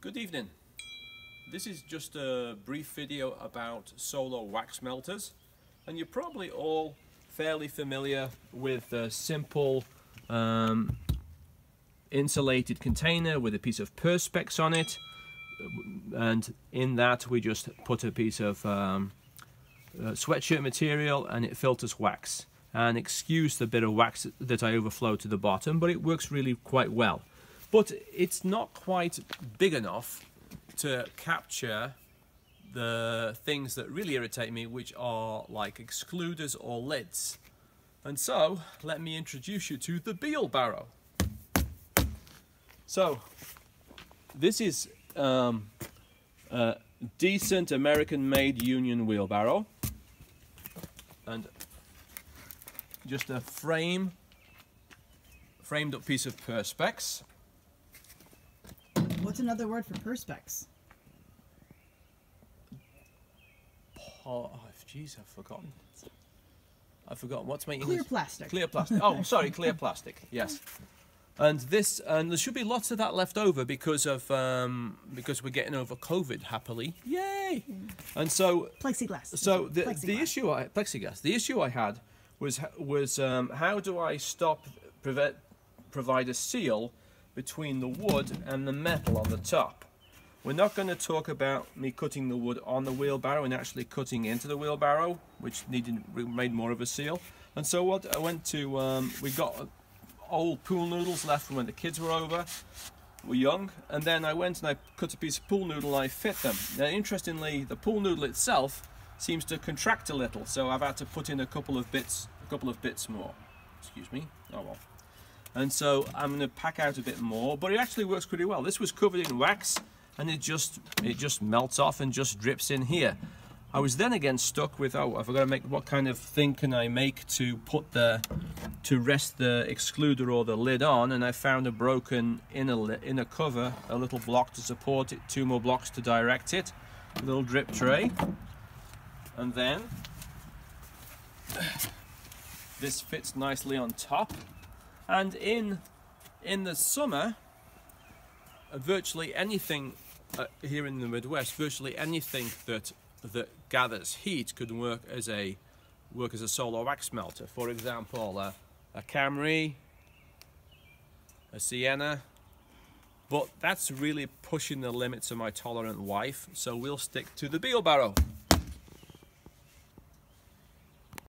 Good evening. This is just a brief video about solar wax melters and you're probably all fairly familiar with a simple um, insulated container with a piece of perspex on it. And in that we just put a piece of um, uh, sweatshirt material and it filters wax. And excuse the bit of wax that I overflow to the bottom but it works really quite well but it's not quite big enough to capture the things that really irritate me which are like excluders or lids. And so let me introduce you to the Beelbarrow so this is um, a decent American made union wheelbarrow. And just a frame framed up piece of perspex What's another word for perspex? Oh, jeez, I've forgotten. I've forgotten. What's making Clear plastic. Clear plastic. Oh, sorry, clear plastic. Yes. And this, and there should be lots of that left over because of um, because we're getting over COVID happily. Yay! And so, Plexiglass. so the Plexiglass. the issue I plexiglass. The issue I had was was um, how do I stop prevent provide a seal between the wood and the metal on the top. We're not going to talk about me cutting the wood on the wheelbarrow and actually cutting into the wheelbarrow, which needed made more of a seal. And so what I went to, um, we got old pool noodles left from when the kids were over, were young, and then I went and I cut a piece of pool noodle and I fit them. Now, interestingly, the pool noodle itself seems to contract a little, so I've had to put in a couple of bits, a couple of bits more. Excuse me. Oh well. And so I'm going to pack out a bit more, but it actually works pretty well. This was covered in wax, and it just it just melts off and just drips in here. I was then again stuck with oh, I've got to make what kind of thing can I make to put the to rest the excluder or the lid on, and I found a broken inner inner cover, a little block to support it, two more blocks to direct it, a little drip tray, and then this fits nicely on top. And in in the summer, uh, virtually anything uh, here in the Midwest, virtually anything that that gathers heat could work as a work as a solar wax melter. For example, a, a Camry, a Sienna. But that's really pushing the limits of my tolerant wife, so we'll stick to the Beelbarrow.